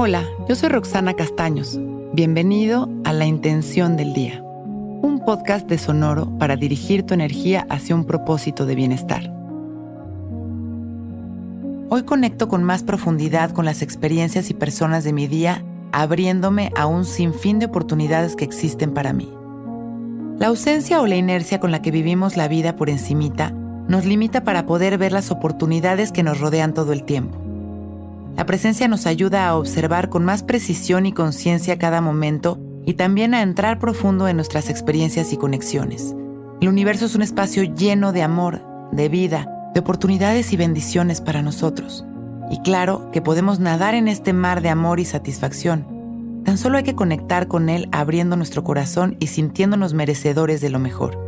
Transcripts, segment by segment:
Hola, yo soy Roxana Castaños. Bienvenido a La Intención del Día, un podcast de Sonoro para dirigir tu energía hacia un propósito de bienestar. Hoy conecto con más profundidad con las experiencias y personas de mi día, abriéndome a un sinfín de oportunidades que existen para mí. La ausencia o la inercia con la que vivimos la vida por encimita nos limita para poder ver las oportunidades que nos rodean todo el tiempo. La presencia nos ayuda a observar con más precisión y conciencia cada momento y también a entrar profundo en nuestras experiencias y conexiones. El universo es un espacio lleno de amor, de vida, de oportunidades y bendiciones para nosotros. Y claro que podemos nadar en este mar de amor y satisfacción. Tan solo hay que conectar con él abriendo nuestro corazón y sintiéndonos merecedores de lo mejor.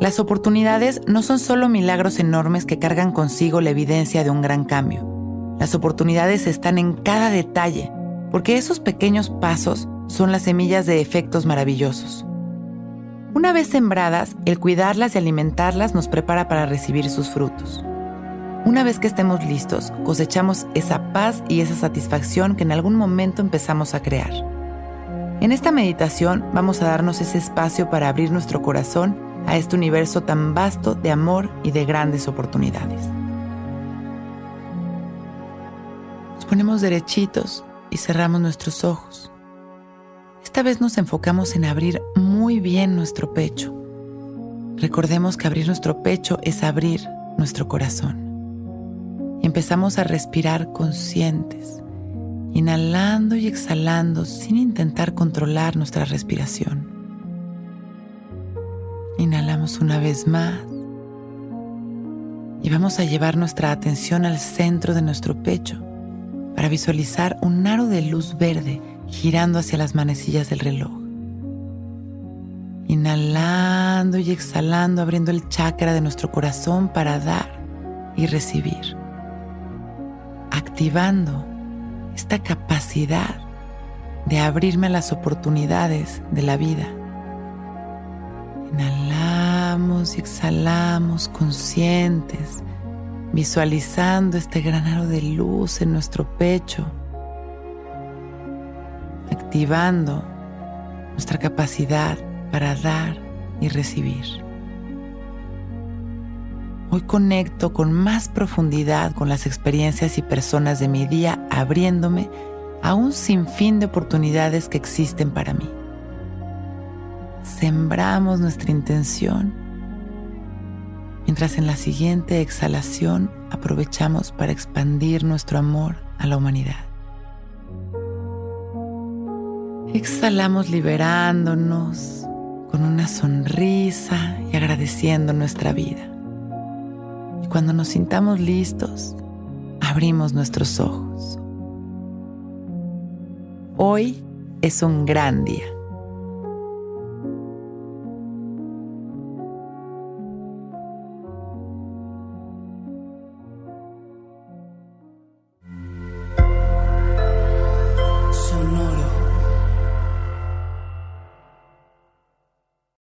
Las oportunidades no son solo milagros enormes que cargan consigo la evidencia de un gran cambio las oportunidades están en cada detalle, porque esos pequeños pasos son las semillas de efectos maravillosos. Una vez sembradas, el cuidarlas y alimentarlas nos prepara para recibir sus frutos. Una vez que estemos listos, cosechamos esa paz y esa satisfacción que en algún momento empezamos a crear. En esta meditación vamos a darnos ese espacio para abrir nuestro corazón a este universo tan vasto de amor y de grandes oportunidades. Ponemos derechitos y cerramos nuestros ojos. Esta vez nos enfocamos en abrir muy bien nuestro pecho. Recordemos que abrir nuestro pecho es abrir nuestro corazón. Y empezamos a respirar conscientes, inhalando y exhalando sin intentar controlar nuestra respiración. Inhalamos una vez más y vamos a llevar nuestra atención al centro de nuestro pecho para visualizar un aro de luz verde girando hacia las manecillas del reloj. Inhalando y exhalando, abriendo el chakra de nuestro corazón para dar y recibir. Activando esta capacidad de abrirme a las oportunidades de la vida. Inhalamos y exhalamos conscientes visualizando este granado de luz en nuestro pecho, activando nuestra capacidad para dar y recibir. Hoy conecto con más profundidad con las experiencias y personas de mi día, abriéndome a un sinfín de oportunidades que existen para mí. Sembramos nuestra intención mientras en la siguiente exhalación aprovechamos para expandir nuestro amor a la humanidad. Exhalamos liberándonos con una sonrisa y agradeciendo nuestra vida. Y cuando nos sintamos listos, abrimos nuestros ojos. Hoy es un gran día